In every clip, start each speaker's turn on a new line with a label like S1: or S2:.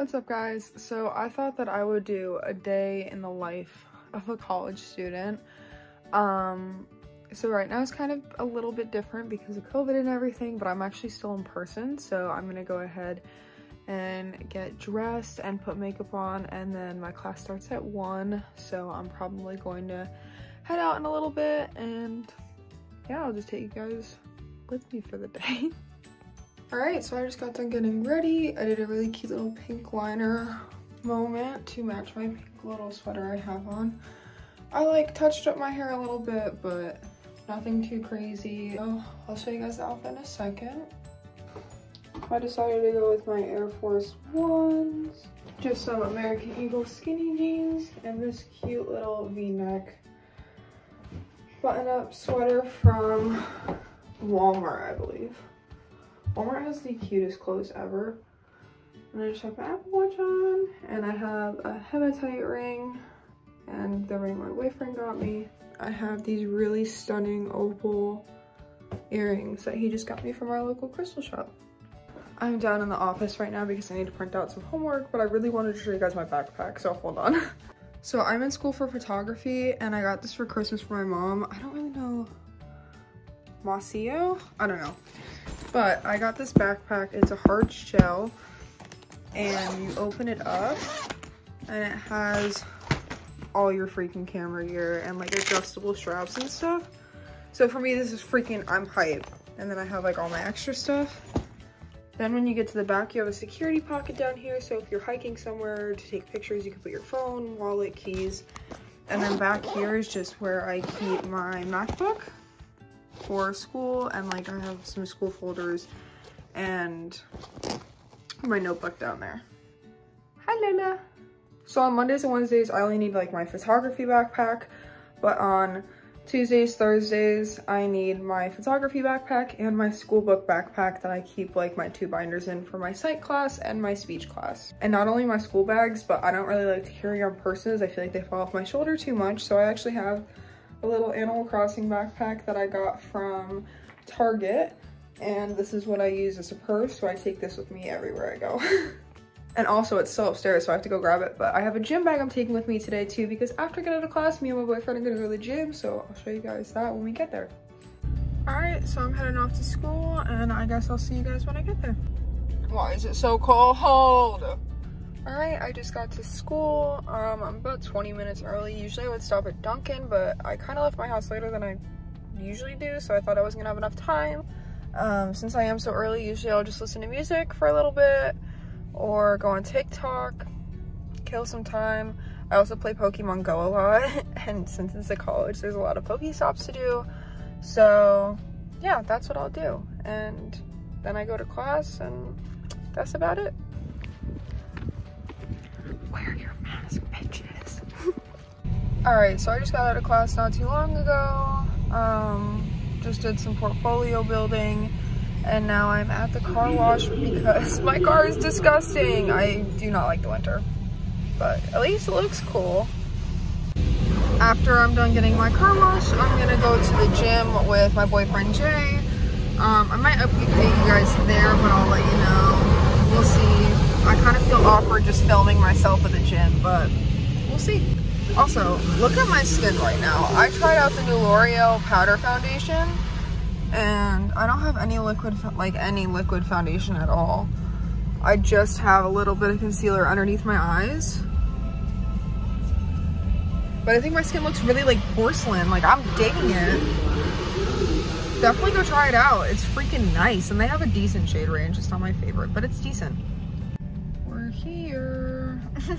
S1: What's up guys? So I thought that I would do a day in the life of a college student. Um, so right now it's kind of a little bit different because of COVID and everything, but I'm actually still in person. So I'm gonna go ahead and get dressed and put makeup on and then my class starts at one. So I'm probably going to head out in a little bit and yeah, I'll just take you guys with me for the day. Alright, so I just got done getting ready. I did a really cute little pink liner moment to match my pink little sweater I have on. I like touched up my hair a little bit, but nothing too crazy. So I'll show you guys the outfit in a second. I decided to go with my Air Force Ones. Just some American Eagle skinny jeans and this cute little v-neck button-up sweater from Walmart, I believe. Walmart has the cutest clothes ever. And I just have my Apple Watch on, and I have a hematite ring, and the ring my boyfriend got me. I have these really stunning opal earrings that he just got me from our local crystal shop. I'm down in the office right now because I need to print out some homework, but I really wanted to show you guys my backpack, so hold on. so I'm in school for photography, and I got this for Christmas for my mom. I don't really know Masio? I don't know. But I got this backpack. It's a hard shell. And you open it up. And it has all your freaking camera gear and like adjustable straps and stuff. So for me, this is freaking, I'm hype. And then I have like all my extra stuff. Then when you get to the back, you have a security pocket down here. So if you're hiking somewhere to take pictures, you can put your phone, wallet, keys. And then back here is just where I keep my MacBook for school and like I have some school folders and my notebook down there. Hi Lola. So on Mondays and Wednesdays I only need like my photography backpack but on Tuesdays, Thursdays, I need my photography backpack and my school book backpack that I keep like my two binders in for my psych class and my speech class. And not only my school bags, but I don't really like to carry on purses. I feel like they fall off my shoulder too much. So I actually have a little Animal Crossing backpack that I got from Target. And this is what I use as a purse, so I take this with me everywhere I go. and also it's still upstairs, so I have to go grab it. But I have a gym bag I'm taking with me today too, because after getting out of class, me and my boyfriend are gonna go to the gym, so I'll show you guys that when we get there. All right, so I'm heading off to school, and I guess I'll see you guys when I get there. Why is it so cold? All right, I just got to school. Um, I'm about 20 minutes early. Usually I would stop at Dunkin', but I kind of left my house later than I usually do, so I thought I wasn't gonna have enough time. Um, since I am so early, usually I'll just listen to music for a little bit or go on TikTok, kill some time. I also play Pokemon Go a lot, and since it's a college, there's a lot of Pokestops to do. So yeah, that's what I'll do. And then I go to class, and that's about it. Wear your mask, bitches. All right, so I just got out of class not too long ago. Um, just did some portfolio building and now I'm at the car wash because my car is disgusting. I do not like the winter, but at least it looks cool. After I'm done getting my car wash, I'm gonna go to the gym with my boyfriend Jay. Um, I might update you guys there, but I'll let you know. We'll see. I kind of feel awkward just filming myself at the gym, but we'll see. Also, look at my skin right now. I tried out the new L'Oreal powder foundation and I don't have any liquid, like any liquid foundation at all. I just have a little bit of concealer underneath my eyes. But I think my skin looks really like porcelain. Like I'm digging it. Definitely go try it out. It's freaking nice. And they have a decent shade range. It's not my favorite, but it's decent here.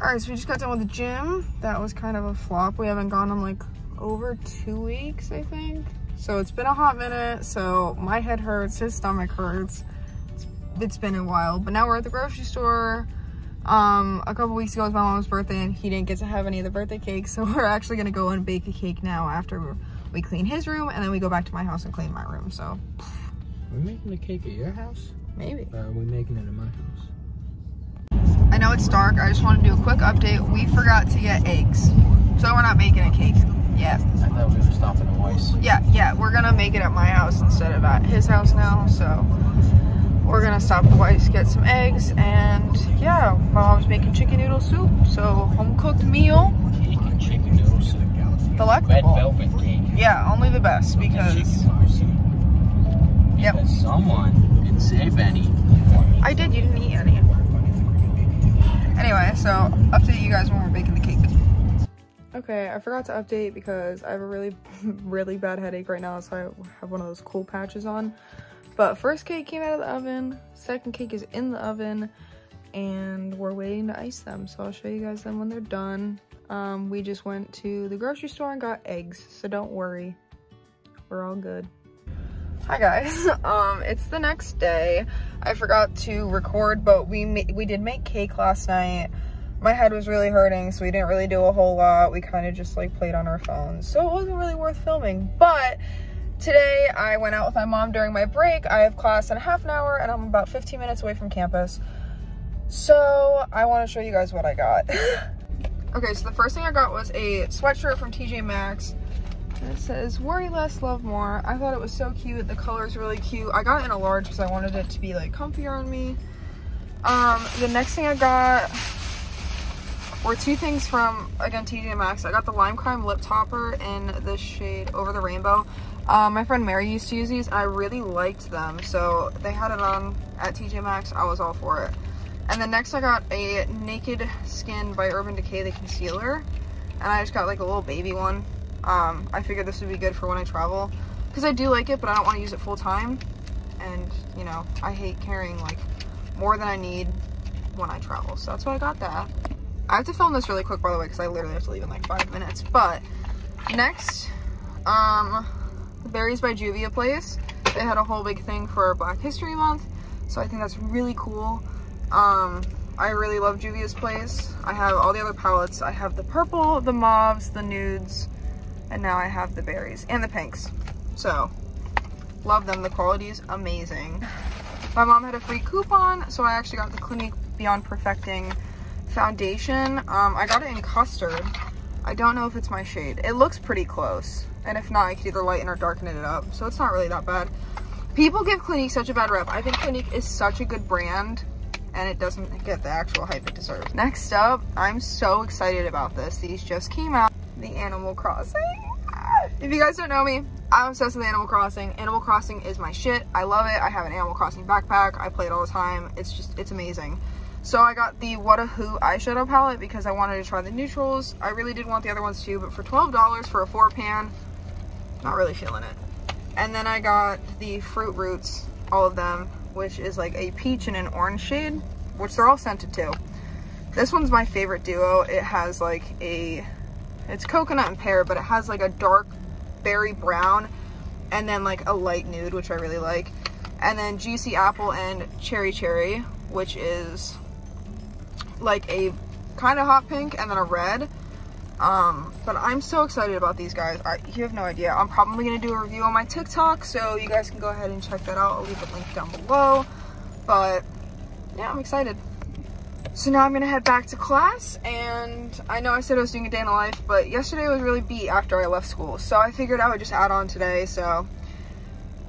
S1: Alright, so we just got done with the gym. That was kind of a flop. We haven't gone in like over two weeks, I think. So it's been a hot minute, so my head hurts, his stomach hurts. it's, it's been a while, but now we're at the grocery store. Um, a couple weeks ago was my mom's birthday and he didn't get to have any of the birthday cake. So we're actually gonna go and bake a cake now after we clean his room and then we go back to my house and clean my room. So.
S2: we're we making a cake at your house?
S1: Maybe.
S2: Or are we making it at my house?
S1: I know it's dark. I just want to do a quick update. We forgot to get eggs. So we're not making a cake yet.
S2: I thought we were stopping at Weis.
S1: Yeah, yeah, we're gonna make it at my house instead of at his house now. So we're gonna stop at Weis, get some eggs, and yeah, my mom's making chicken noodle soup. So home cooked meal,
S2: Cake and chicken noodle soup. Red velvet cake.
S1: Yeah, only the best
S2: and
S1: because
S2: chicken.
S1: Yep.
S2: Because someone didn't save any.
S1: I did. You didn't eat any. Anyway, so update you guys when we're baking the cake. Okay, I forgot to update because I have a really, really bad headache right now, so I have one of those cool patches on. But first cake came out of the oven, second cake is in the oven, and we're waiting to ice them. So I'll show you guys them when they're done. Um, we just went to the grocery store and got eggs, so don't worry. We're all good. Hi guys, um, it's the next day. I forgot to record, but we we did make cake last night. My head was really hurting, so we didn't really do a whole lot. We kind of just like played on our phones, so it wasn't really worth filming. But today I went out with my mom during my break. I have class in a half an hour, and I'm about 15 minutes away from campus. So I want to show you guys what I got. okay, so the first thing I got was a sweatshirt from TJ Maxx. It says, worry less, love more. I thought it was so cute. The color's really cute. I got it in a large because I wanted it to be like comfier on me. Um, the next thing I got were two things from, again, TJ Maxx. I got the Lime Crime Lip Topper in the shade Over the Rainbow. Um, my friend Mary used to use these and I really liked them. So they had it on at TJ Maxx. I was all for it. And then next I got a Naked Skin by Urban Decay, the concealer. And I just got like a little baby one. Um, I figured this would be good for when I travel. Because I do like it, but I don't want to use it full time. And, you know, I hate carrying like more than I need when I travel. So that's why I got that. I have to film this really quick, by the way, because I literally have to leave in like five minutes. But next, um, Berries by Juvia Place. They had a whole big thing for Black History Month. So I think that's really cool. Um, I really love Juvia's Place. I have all the other palettes. I have the purple, the mauves, the nudes, and now I have the berries and the pinks. So, love them. The quality is amazing. My mom had a free coupon, so I actually got the Clinique Beyond Perfecting foundation. Um, I got it in custard. I don't know if it's my shade. It looks pretty close. And if not, I could either lighten or darken it up. So it's not really that bad. People give Clinique such a bad rep. I think Clinique is such a good brand and it doesn't get the actual hype it deserves. Next up, I'm so excited about this. These just came out. The Animal Crossing. If you guys don't know me, I'm obsessed with Animal Crossing. Animal Crossing is my shit. I love it. I have an Animal Crossing backpack. I play it all the time. It's just, it's amazing. So I got the What a Who eyeshadow palette because I wanted to try the neutrals. I really did want the other ones too, but for $12 for a four pan, not really feeling it. And then I got the Fruit Roots, all of them, which is like a peach and an orange shade, which they're all scented too. This one's my favorite duo. It has like a, it's coconut and pear, but it has like a dark berry brown and then like a light nude, which I really like. And then Juicy Apple and Cherry Cherry, which is like a kind of hot pink and then a red. Um, but I'm so excited about these guys. I, you have no idea. I'm probably to do a review on my TikTok, so you guys can go ahead and check that out. I'll leave a link down below. But yeah, I'm excited. So now I'm to head back to class, and I know I said I was doing a day in the life, but yesterday was really beat after I left school. So I figured I would just add on today, so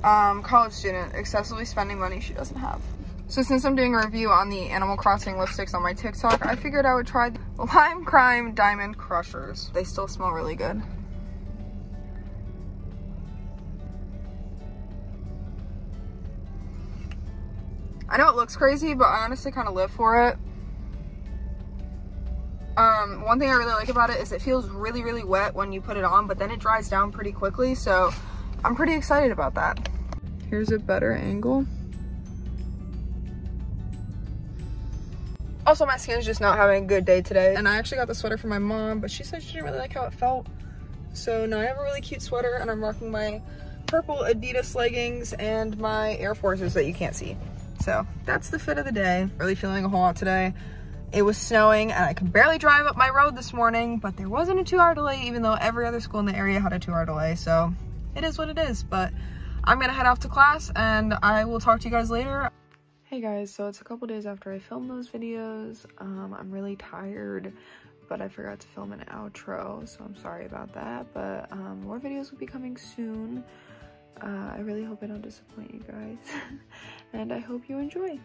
S1: um, college student, excessively spending money she doesn't have. So since I'm doing a review on the Animal Crossing lipsticks on my TikTok, I figured I would try Lime Crime Diamond Crushers. They still smell really good. I know it looks crazy, but I honestly kind of live for it. Um, one thing I really like about it is it feels really, really wet when you put it on, but then it dries down pretty quickly, so I'm pretty excited about that. Here's a better angle. Also, my skin's just not having a good day today. And I actually got the sweater from my mom, but she said she didn't really like how it felt. So now I have a really cute sweater and I'm rocking my purple Adidas leggings and my Air Forces that you can't see. So that's the fit of the day. Really feeling a whole lot today. It was snowing and I could barely drive up my road this morning, but there wasn't a two hour delay even though every other school in the area had a two hour delay. So it is what it is, but I'm gonna head off to class and I will talk to you guys later. Hey guys, so it's a couple days after I filmed those videos. Um, I'm really tired, but I forgot to film an outro, so I'm sorry about that. But um, more videos will be coming soon. Uh, I really hope I don't disappoint you guys, and I hope you enjoy.